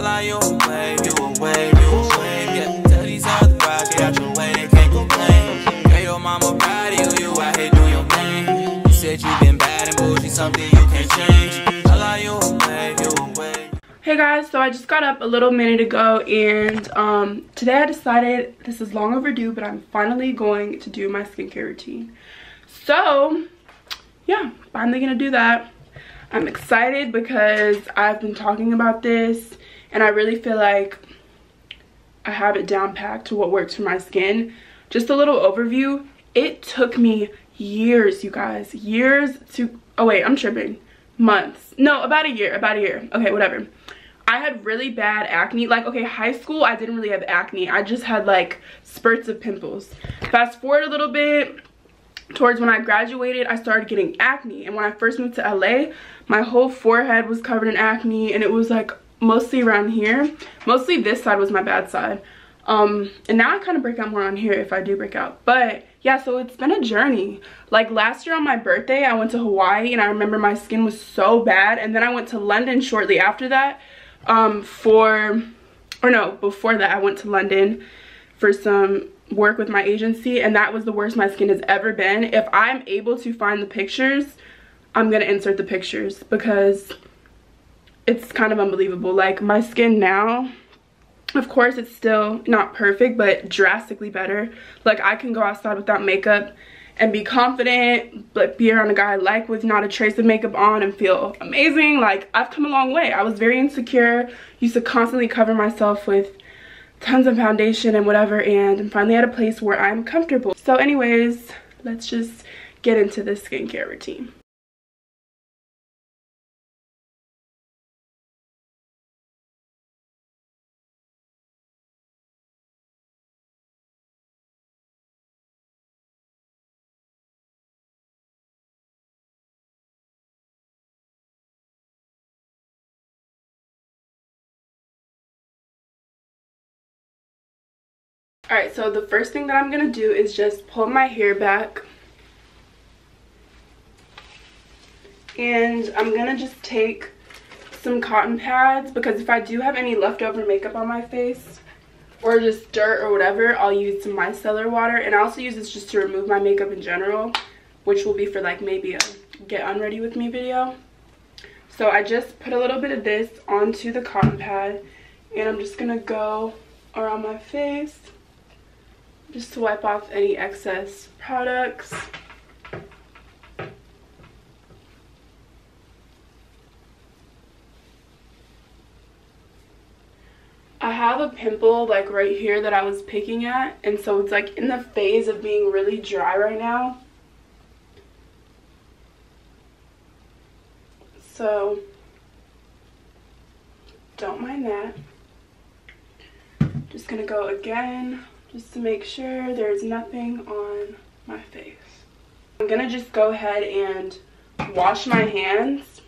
lie, you a wave, you a wave, you a wave. Yeah, tell these other guys, get out your way, they can't complain. Yeah, your mama proud of you, you out here your thing. You said you been bad and bullshit, something you can't change. Hey guys, so I just got up a little minute ago and um, today I decided, this is long overdue, but I'm finally going to do my skincare routine. So, yeah, finally gonna do that. I'm excited because I've been talking about this and I really feel like I have it down packed to what works for my skin. Just a little overview. It took me years, you guys, years to, oh wait, I'm tripping. Months. No, about a year, about a year. Okay, whatever I had really bad acne. Like, okay, high school, I didn't really have acne. I just had like spurts of pimples. Fast forward a little bit, towards when I graduated, I started getting acne. And when I first moved to LA, my whole forehead was covered in acne and it was like mostly around here. Mostly this side was my bad side. Um, and now I kind of break out more on here if I do break out. But yeah, so it's been a journey. Like last year on my birthday, I went to Hawaii and I remember my skin was so bad. And then I went to London shortly after that um, for, or no, before that I went to London for some work with my agency and that was the worst my skin has ever been. If I'm able to find the pictures, I'm gonna insert the pictures because it's kind of unbelievable. Like my skin now, of course it's still not perfect, but drastically better. Like I can go outside without makeup and be confident, but be around a guy I like with not a trace of makeup on and feel amazing. Like, I've come a long way. I was very insecure, used to constantly cover myself with tons of foundation and whatever, and I'm finally at a place where I'm comfortable. So anyways, let's just get into this skincare routine. Alright, so the first thing that I'm going to do is just pull my hair back. And I'm going to just take some cotton pads because if I do have any leftover makeup on my face or just dirt or whatever, I'll use some micellar water. And I also use this just to remove my makeup in general, which will be for like maybe a get unready with me video. So I just put a little bit of this onto the cotton pad and I'm just going to go around my face just to wipe off any excess products. I have a pimple like right here that I was picking at and so it's like in the phase of being really dry right now. So don't mind that. Just gonna go again just to make sure there's nothing on my face. I'm gonna just go ahead and wash my hands.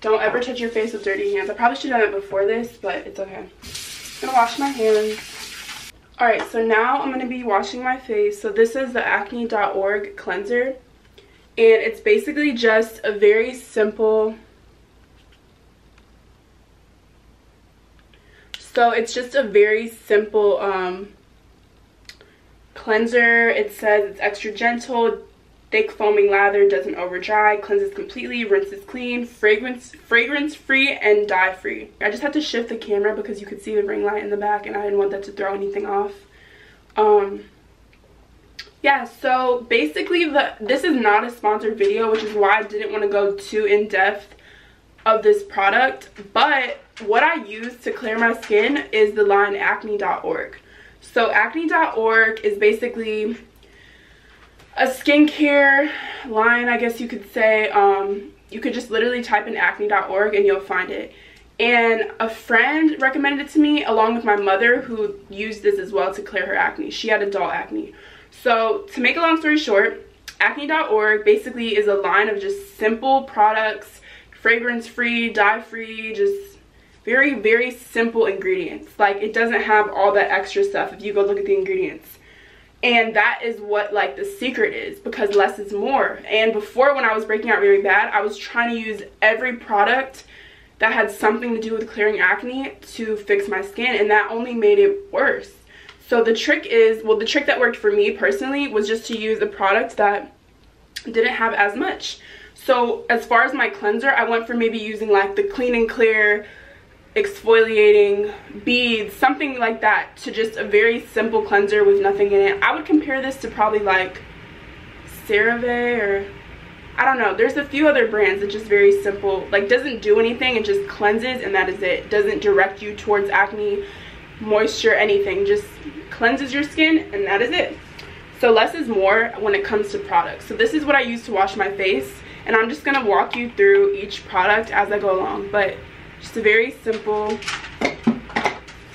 Don't ever touch your face with dirty hands. I probably should have done it before this, but it's okay. I'm gonna wash my hands. Alright, so now I'm gonna be washing my face. So this is the acne.org cleanser. And it's basically just a very simple so it's just a very simple um, cleanser. It says it's extra gentle, thick foaming lather, doesn't over dry, cleanses completely, rinses clean, fragrance fragrance free, and dye free. I just had to shift the camera because you could see the ring light in the back and I didn't want that to throw anything off. Um, yeah, so basically the this is not a sponsored video, which is why I didn't want to go too in-depth of this product. But what I use to clear my skin is the line acne.org. So acne.org is basically a skincare line, I guess you could say. Um, you could just literally type in acne.org and you'll find it. And a friend recommended it to me along with my mother who used this as well to clear her acne. She had adult acne. So to make a long story short, acne.org basically is a line of just simple products, fragrance free, dye free, just very very simple ingredients like it doesn't have all that extra stuff if you go look at the ingredients and that is what like the secret is because less is more and before when i was breaking out really bad i was trying to use every product that had something to do with clearing acne to fix my skin and that only made it worse. So the trick is, well the trick that worked for me personally was just to use a product that didn't have as much. So as far as my cleanser, I went for maybe using like the Clean and Clear exfoliating beads, something like that to just a very simple cleanser with nothing in it. I would compare this to probably like CeraVe or I don't know. There's a few other brands that just very simple, like doesn't do anything. It just cleanses and that is it. Doesn't direct you towards acne, moisture, anything. Just cleanses your skin and that is it. So less is more when it comes to products. So this is what I use to wash my face. And I'm just going to walk you through each product as I go along. But just a very simple,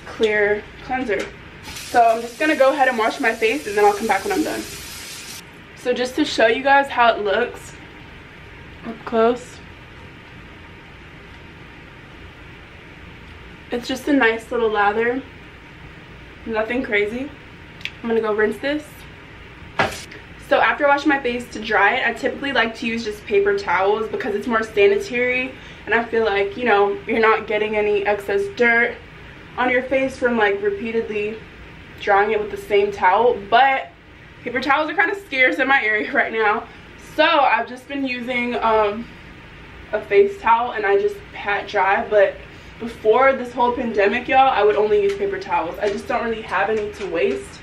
clear cleanser. So I'm just going to go ahead and wash my face and then I'll come back when I'm done. So just to show you guys how it looks up close. It's just a nice little lather. Nothing crazy. I'm going to go rinse this. So after I wash my face to dry it, I typically like to use just paper towels because it's more sanitary and I feel like, you know, you're not getting any excess dirt on your face from like repeatedly drying it with the same towel. But paper towels are kind of scarce in my area right now. So I've just been using um, a face towel and I just pat dry. But before this whole pandemic, y'all, I would only use paper towels. I just don't really have any to waste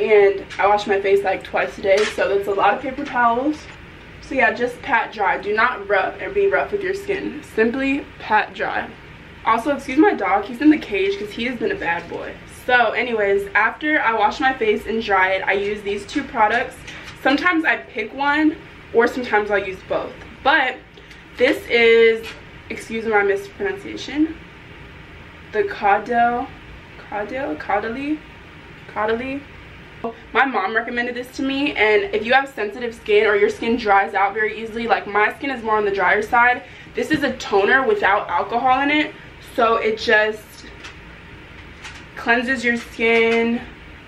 and I wash my face like twice a day so that's a lot of paper towels so yeah just pat dry. Do not rub and be rough with your skin. Simply pat dry. Also excuse my dog. He's in the cage because he has been a bad boy. So anyways after I wash my face and dry it I use these two products. Sometimes I pick one or sometimes I'll use both. But this is excuse my mispronunciation the Caudel Caudel Caudalie Caudalie my mom recommended this to me and if you have sensitive skin or your skin dries out very easily, like my skin is more on the drier side, this is a toner without alcohol in it. So it just cleanses your skin,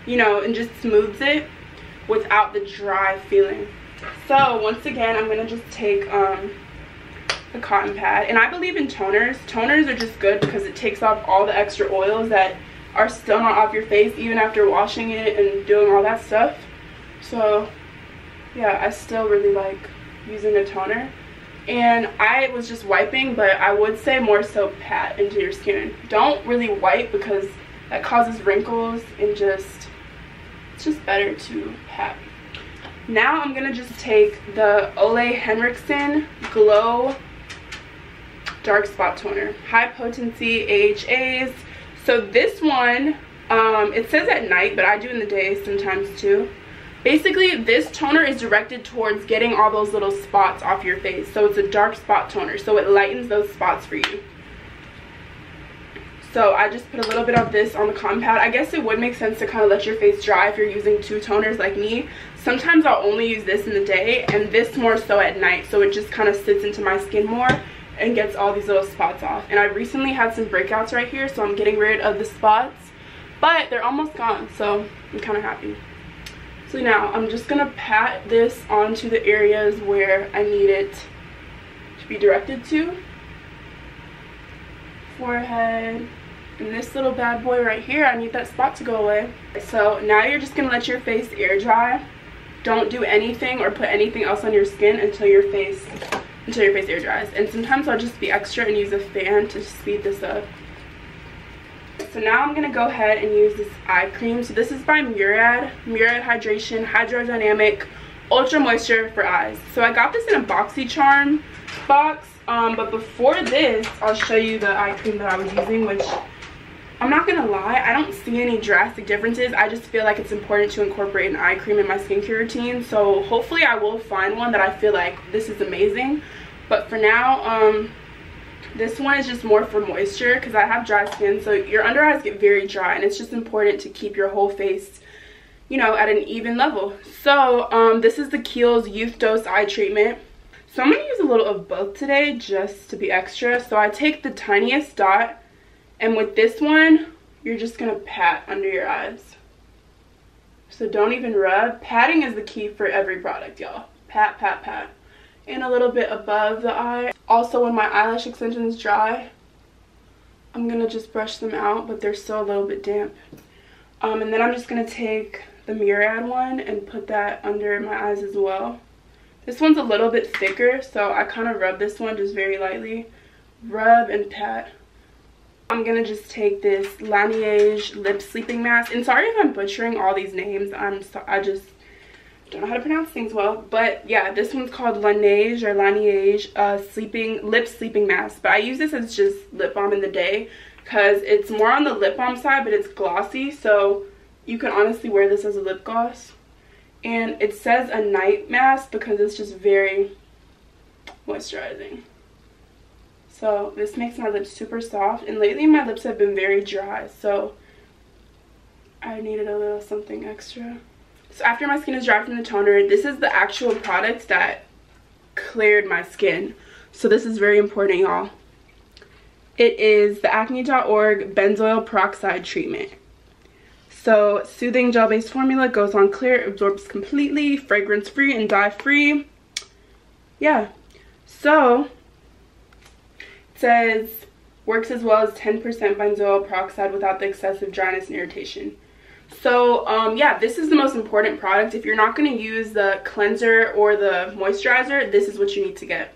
you know, and just smooths it without the dry feeling. So once again, I'm going to just take um, a cotton pad. And I believe in toners. Toners are just good because it takes off all the extra oils that are still not off your face even after washing it and doing all that stuff. So yeah, I still really like using a toner. And I was just wiping, but I would say more so pat into your skin. Don't really wipe because that causes wrinkles and just, it's just better to pat. Now I'm going to just take the Ole Henriksen Glow Dark Spot Toner. High potency AHAs so this one, um, it says at night, but I do in the day sometimes too. Basically, this toner is directed towards getting all those little spots off your face. So it's a dark spot toner, so it lightens those spots for you. So I just put a little bit of this on the compound. I guess it would make sense to kind of let your face dry if you're using two toners like me. Sometimes I'll only use this in the day and this more so at night. So it just kind of sits into my skin more and gets all these little spots off. And I recently had some breakouts right here, so I'm getting rid of the spots. But they're almost gone, so I'm kind of happy. So now I'm just going to pat this onto the areas where I need it to be directed to. Forehead. And this little bad boy right here, I need that spot to go away. So now you're just going to let your face air dry. Don't do anything or put anything else on your skin until your face until your face air dries. And sometimes I'll just be extra and use a fan to speed this up. So now I'm going to go ahead and use this eye cream. So this is by Murad. Murad Hydration Hydrodynamic Ultra Moisture for Eyes. So I got this in a BoxyCharm box. Um, but before this, I'll show you the eye cream that I was using, which I'm not gonna lie, I don't see any drastic differences. I just feel like it's important to incorporate an eye cream in my skincare routine. So hopefully I will find one that I feel like this is amazing. But for now, um, this one is just more for moisture because I have dry skin. So your under eyes get very dry and it's just important to keep your whole face, you know, at an even level. So um, this is the Kiehl's Youth Dose Eye Treatment. So I'm going to use a little of both today just to be extra. So I take the tiniest dot and with this one, you're just going to pat under your eyes. So don't even rub. Patting is the key for every product, y'all. Pat, pat, pat. And a little bit above the eye. Also, when my eyelash extensions dry, I'm going to just brush them out, but they're still a little bit damp. Um, and then I'm just going to take the Murad one and put that under my eyes as well. This one's a little bit thicker, so I kind of rub this one just very lightly. Rub and pat. I'm to just take this Laneige Lip Sleeping Mask. And sorry if I'm butchering all these names. I'm so, I just don't know how to pronounce things well. But yeah, this one's called Laneige or Laneige uh, Sleeping Lip Sleeping Mask. But I use this as just lip balm in the day because it's more on the lip balm side, but it's glossy. So you can honestly wear this as a lip gloss. And it says a night mask because it's just very moisturizing. So this makes my lips super soft. And lately my lips have been very dry. So I needed a little something extra. So after my skin is dry from the toner, this is the actual product that cleared my skin. So this is very important, y'all. It is the acne.org benzoyl peroxide treatment. So soothing gel-based formula goes on clear, absorbs completely, fragrance free and dye free. Yeah. So says works as well as 10% benzoyl peroxide without the excessive dryness and irritation. So um, yeah, this is the most important product. If you're not going to use the cleanser or the moisturizer, this is what you need to get.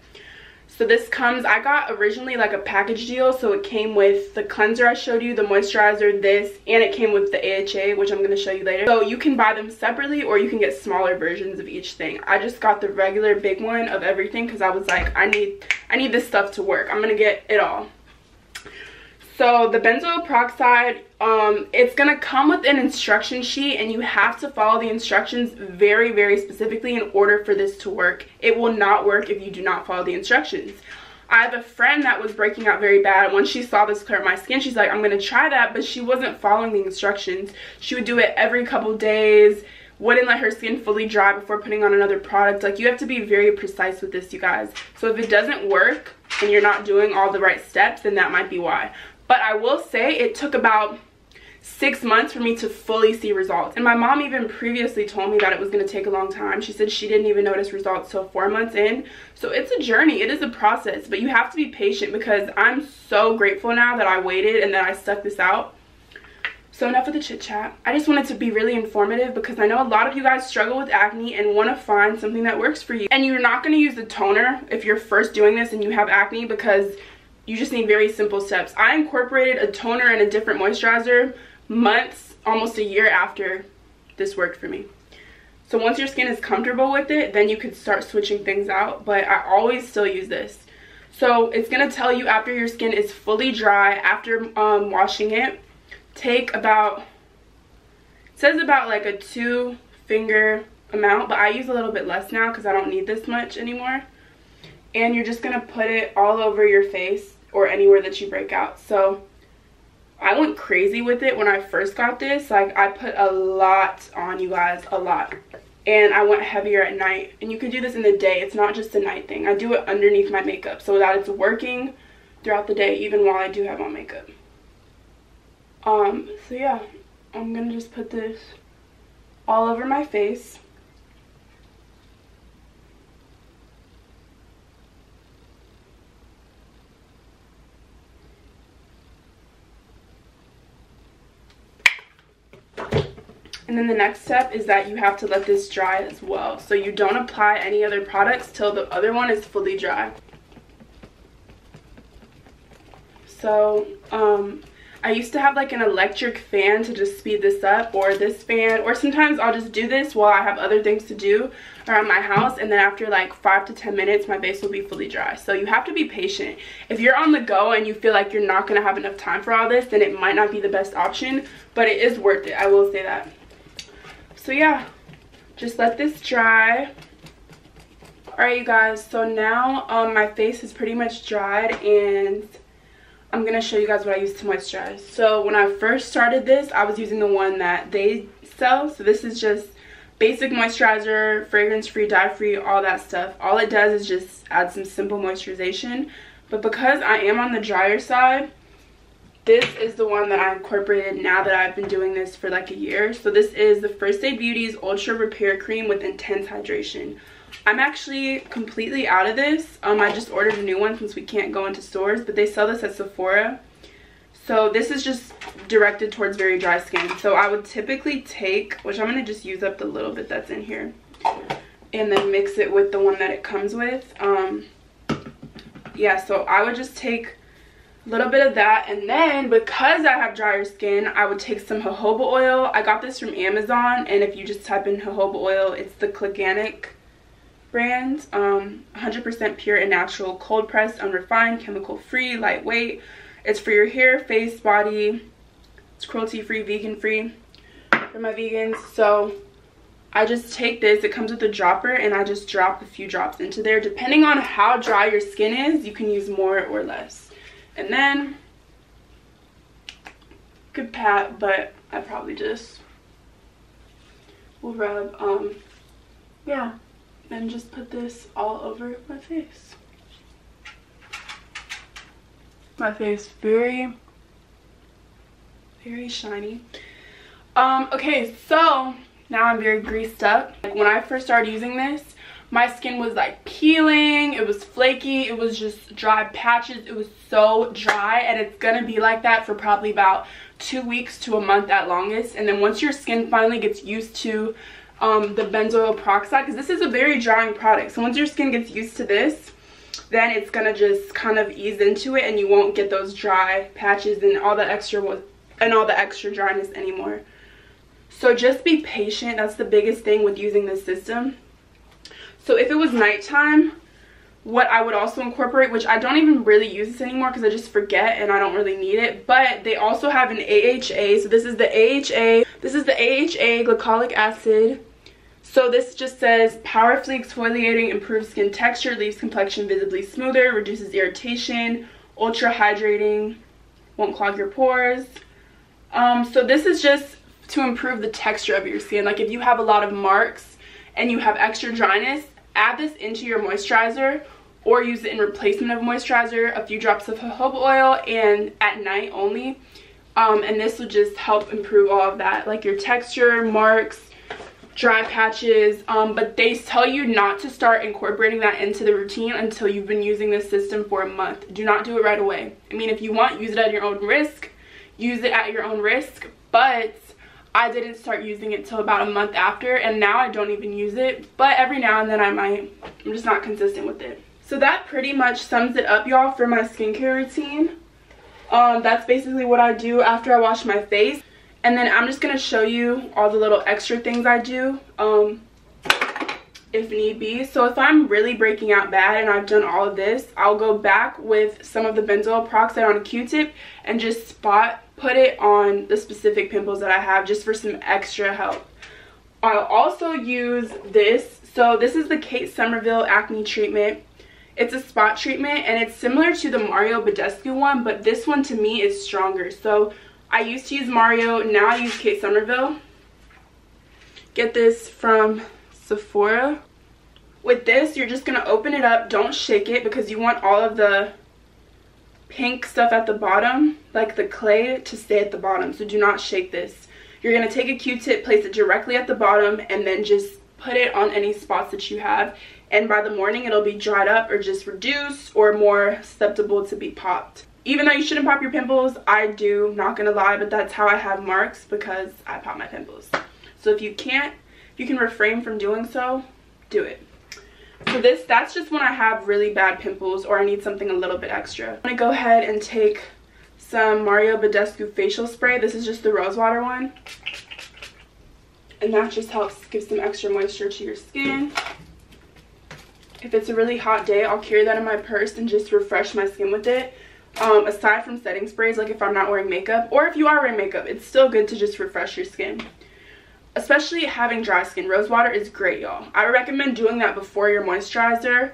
So this comes, I got originally like a package deal. So it came with the cleanser I showed you, the moisturizer, this, and it came with the AHA, which I'm going to show you later. So you can buy them separately or you can get smaller versions of each thing. I just got the regular big one of everything because I was like, I need, I need this stuff to work. I'm going to get it all. So the benzoyl peroxide, um, it's going to come with an instruction sheet and you have to follow the instructions very, very specifically in order for this to work. It will not work if you do not follow the instructions. I have a friend that was breaking out very bad. When she saw this clear my skin, she's like, I'm going to try that. But she wasn't following the instructions. She would do it every couple days, wouldn't let her skin fully dry before putting on another product. Like, you have to be very precise with this, you guys. So if it doesn't work and you're not doing all the right steps, then that might be why. But I will say it took about six months for me to fully see results. And my mom even previously told me that it was going to take a long time. She said she didn't even notice results till four months in. So it's a journey. It is a process. But you have to be patient because I'm so grateful now that I waited and that I stuck this out. So enough of the chit chat. I just wanted to be really informative because I know a lot of you guys struggle with acne and want to find something that works for you. And you're not going to use the toner if you're first doing this and you have acne because you just need very simple steps. I incorporated a toner and a different moisturizer months, almost a year after this worked for me. So once your skin is comfortable with it, then you can start switching things out. But I always still use this. So it's going to tell you after your skin is fully dry, after um, washing it, take about, it says about like a two finger amount, but I use a little bit less now because I don't need this much anymore. And you're just going to put it all over your face or anywhere that you break out. So I went crazy with it when I first got this. Like I put a lot on you guys, a lot. And I went heavier at night. And you can do this in the day. It's not just a night thing. I do it underneath my makeup so that it's working throughout the day even while I do have on makeup. Um, so yeah, I'm gonna just put this all over my face. And then the next step is that you have to let this dry as well. So you don't apply any other products till the other one is fully dry. So um, I used to have like an electric fan to just speed this up or this fan or sometimes I'll just do this while I have other things to do around my house and then after like 5 to 10 minutes my base will be fully dry. So you have to be patient. If you're on the go and you feel like you're not going to have enough time for all this then it might not be the best option but it is worth it. I will say that so yeah. Just let this dry. All right you guys. So now um, my face is pretty much dried and i'm gonna show you guys what i use to moisturize. So when i first started this i was using the one that they sell. So this is just basic moisturizer fragrance free dye free all that stuff. All it does is just add some simple moisturization. But because i am on the drier side this is the one that I incorporated now that I've been doing this for like a year. So this is the First Aid Beauty's Ultra Repair Cream with Intense Hydration. I'm actually completely out of this. Um, I just ordered a new one since we can't go into stores, but they sell this at Sephora. So this is just directed towards very dry skin. So I would typically take, which I'm going to just use up the little bit that's in here. And then mix it with the one that it comes with. Um, yeah, so I would just take little bit of that. And then because I have drier skin, I would take some jojoba oil. I got this from Amazon. And if you just type in jojoba oil, it's the Cliganic brand. 100% um, pure and natural, cold pressed, unrefined, chemical free, lightweight. It's for your hair, face, body. It's cruelty free, vegan free for my vegans. So I just take this. It comes with a dropper and I just drop a few drops into there. Depending on how dry your skin is, you can use more or less. And then, good pat, but I probably just will rub, um, yeah, and just put this all over my face. My face very very shiny. Um okay so now i'm very greased up. Like when i first started using this my skin was like peeling it was flaky it was just dry patches it was so dry and it's gonna be like that for probably about two weeks to a month at longest and then once your skin finally gets used to um, the benzoyl peroxide because this is a very drying product so once your skin gets used to this then it's gonna just kind of ease into it and you won't get those dry patches and all the extra and all the extra dryness anymore. So just be patient that's the biggest thing with using this system so if it was nighttime what I would also incorporate, which I don't even really use this anymore because I just forget and I don't really need it, but they also have an AHA. So this is the AHA, this is the AHA glycolic acid so this just says powerfully exfoliating, improves skin texture, leaves complexion visibly smoother, reduces irritation, ultra hydrating, won't clog your pores. Um, so this is just to improve the texture of your skin. Like if you have a lot of marks and you have extra dryness, add this into your moisturizer or use it in replacement of moisturizer, a few drops of jojoba oil and at night only. Um, and this will just help improve all of that, like your texture, marks, dry patches. Um, but they tell you not to start incorporating that into the routine until you've been using this system for a month. Do not do it right away. I mean if you want use it at your own risk. Use it at your own risk but i didn't start using it till about a month after and now i don't even use it. But every now and then i might. I'm just not consistent with it. So that pretty much sums it up y'all for my skincare routine. Um, that's basically what i do after i wash my face. And then I'm just to show you all the little extra things I do um, if need be. So if I'm really breaking out bad and I've done all of this, I'll go back with some of the benzoyl peroxide on a q-tip and just spot put it on the specific pimples that I have just for some extra help. I'll also use this. So this is the Kate Somerville acne treatment. It's a spot treatment and it's similar to the Mario Badescu one, but this one to me is stronger. So I used to use Mario, now I use Kate Somerville. Get this from Sephora. With this, you're just going to open it up. Don't shake it because you want all of the pink stuff at the bottom, like the clay, to stay at the bottom. So do not shake this. You're going to take a Q-tip, place it directly at the bottom, and then just put it on any spots that you have. And by the morning, it'll be dried up or just reduced or more susceptible to be popped even though you shouldn't pop your pimples i do not gonna lie but that's how i have marks because i pop my pimples so if you can't if you can refrain from doing so do it so this that's just when i have really bad pimples or i need something a little bit extra. I'm gonna go ahead and take some mario badescu facial spray. This is just the rose water one. And that just helps give some extra moisture to your skin. If it's a really hot day i'll carry that in my purse and just refresh my skin with it. Um, aside from setting sprays, like if I'm not wearing makeup, or if you are wearing makeup, it's still good to just refresh your skin. Especially having dry skin. Rose water is great, y'all. I recommend doing that before your moisturizer.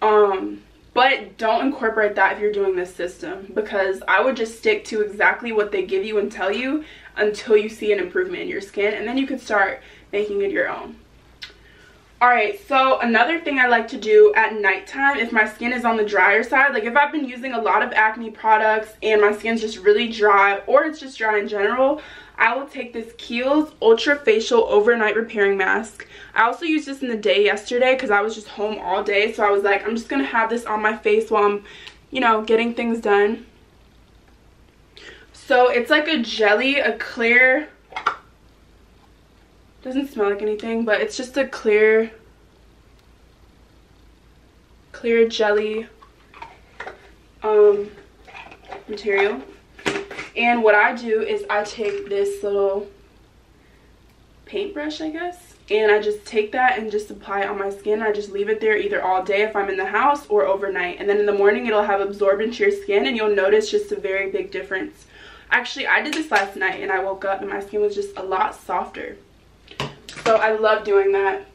Um, but don't incorporate that if you're doing this system because I would just stick to exactly what they give you and tell you until you see an improvement in your skin and then you can start making it your own. Alright, so another thing I like to do at nighttime if my skin is on the drier side, like if I've been using a lot of acne products and my skin's just really dry or it's just dry in general, I will take this Kiehl's Ultra Facial Overnight Repairing Mask. I also used this in the day yesterday because I was just home all day, so I was like, I'm just going to have this on my face while I'm, you know, getting things done. So it's like a jelly, a clear, doesn't smell like anything, but it's just a clear, clear jelly um, material. And what I do is I take this little paintbrush, I guess, and I just take that and just apply it on my skin. I just leave it there either all day if I'm in the house or overnight. And then in the morning, it'll have absorbed into your skin and you'll notice just a very big difference. Actually, I did this last night and I woke up and my skin was just a lot softer. So I love doing that.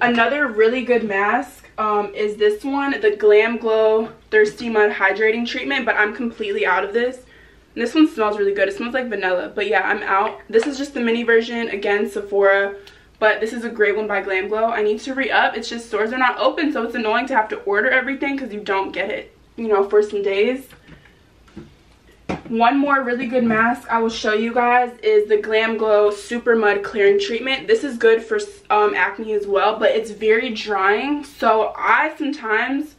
Another really good mask um, is this one, the Glam Glow Thirsty Mud Hydrating Treatment, but I'm completely out of this. And this one smells really good. It smells like vanilla, but yeah, I'm out. This is just the mini version, again, Sephora, but this is a great one by Glam Glow. I need to re-up. It's just stores are not open, so it's annoying to have to order everything because you don't get it, you know, for some days. One more really good mask I will show you guys is the Glam Glow Super Mud Clearing Treatment. This is good for um, acne as well, but it's very drying. So I sometimes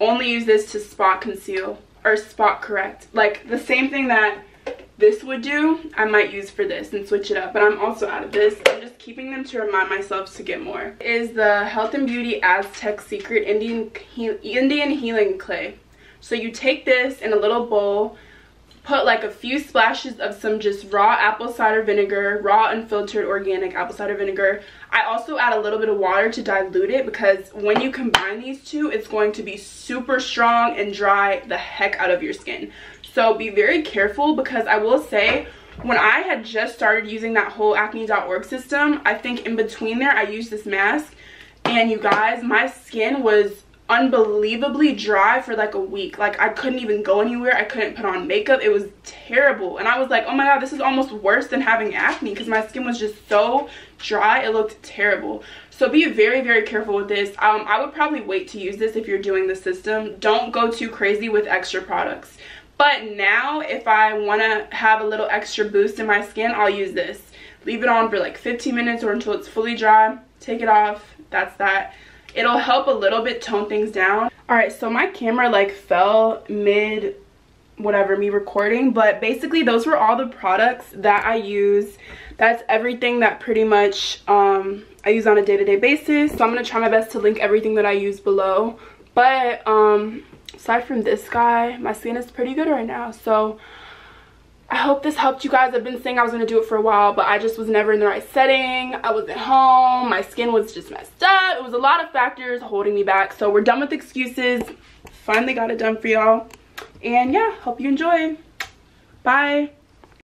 only use this to spot conceal or spot correct. Like the same thing that this would do, I might use for this and switch it up. But I'm also out of this. I'm just keeping them to remind myself to get more. Is the Health and Beauty Aztec Secret Indian, Indian Healing Clay. So you take this in a little bowl, put like a few splashes of some just raw apple cider vinegar, raw unfiltered organic apple cider vinegar. I also add a little bit of water to dilute it because when you combine these two, it's going to be super strong and dry the heck out of your skin. So be very careful because I will say when I had just started using that whole acne.org system, I think in between there I used this mask and you guys, my skin was unbelievably dry for like a week. Like i couldn't even go anywhere. I couldn't put on makeup. It was terrible. And i was like oh my god this is almost worse than having acne because my skin was just so dry. It looked terrible. So be very very careful with this. Um i would probably wait to use this if you're doing the system. Don't go too crazy with extra products. But now if i want to have a little extra boost in my skin i'll use this. Leave it on for like 15 minutes or until it's fully dry. Take it off. That's that it'll help a little bit tone things down. All right so my camera like fell mid whatever me recording but basically those were all the products that i use. That's everything that pretty much um i use on a day-to-day -day basis. So i'm gonna try my best to link everything that i use below. But um aside from this guy my skin is pretty good right now. So I hope this helped you guys. I've been saying I was going to do it for a while, but I just was never in the right setting. I was at home. My skin was just messed up. It was a lot of factors holding me back. So we're done with excuses. Finally got it done for y'all. And yeah, hope you enjoy. Bye.